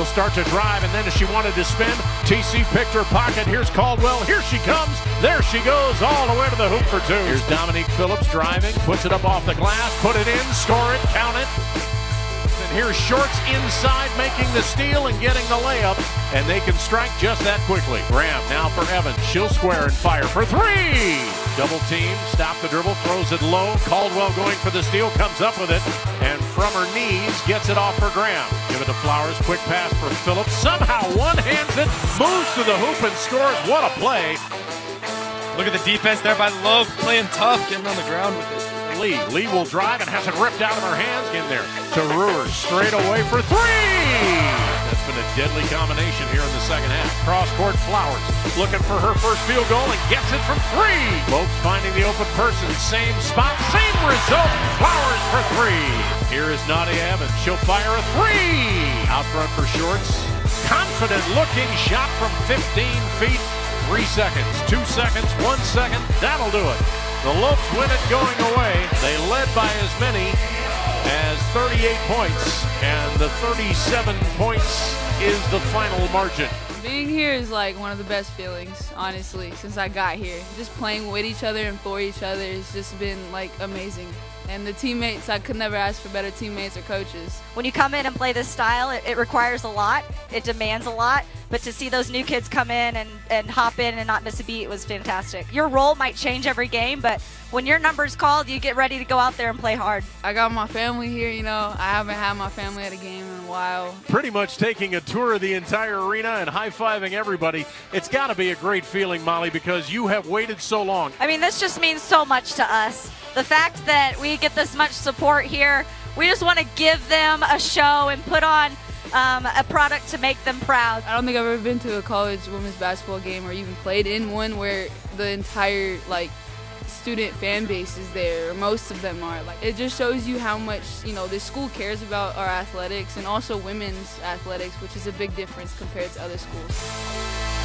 start to drive, and then as she wanted to spin, TC picked her pocket. Here's Caldwell. Here she comes. There she goes, all the way to the hoop for two. Here's Dominique Phillips driving, puts it up off the glass, put it in, score it, count it. And here's Shorts inside making the steal and getting the layup, and they can strike just that quickly. Graham now for Evans. She'll square and fire for three. Double team, stop the dribble, throws it low. Caldwell going for the steal, comes up with it, and from her knees gets it off for Graham. Give it to Flowers, quick pass for Phillips. Somehow one hands it, moves to the hoop and scores. What a play! Look at the defense there by Love playing tough, getting on the ground with it. Lee. Lee will drive and has it ripped out of her hands. Get there to Ruhr. Straight away for three. Deadly combination here in the second half. Cross court Flowers looking for her first field goal and gets it from three. Lopes finding the open person. Same spot, same result. Flowers for three. Here is Nadia Evans. She'll fire a three. Out front for Shorts. Confident looking shot from 15 feet. Three seconds, two seconds, one second. That'll do it. The Lopes win it going away. They led by as many as 38 points, and the 37 points is the final margin. Being here is like one of the best feelings, honestly, since I got here. Just playing with each other and for each other has just been like amazing. And the teammates, I could never ask for better teammates or coaches. When you come in and play this style, it, it requires a lot, it demands a lot, but to see those new kids come in and, and hop in and not miss a beat was fantastic. Your role might change every game, but when your number's called, you get ready to go out there and play hard. I got my family here, you know. I haven't had my family at a game in a while. Pretty much taking a tour of the entire arena and high fiving everybody. It's got to be a great feeling, Molly, because you have waited so long. I mean, this just means so much to us. The fact that we get this much support here, we just want to give them a show and put on um, a product to make them proud. I don't think I've ever been to a college women's basketball game or even played in one where the entire like student fan base is there, most of them are. Like it just shows you how much you know this school cares about our athletics and also women's athletics, which is a big difference compared to other schools.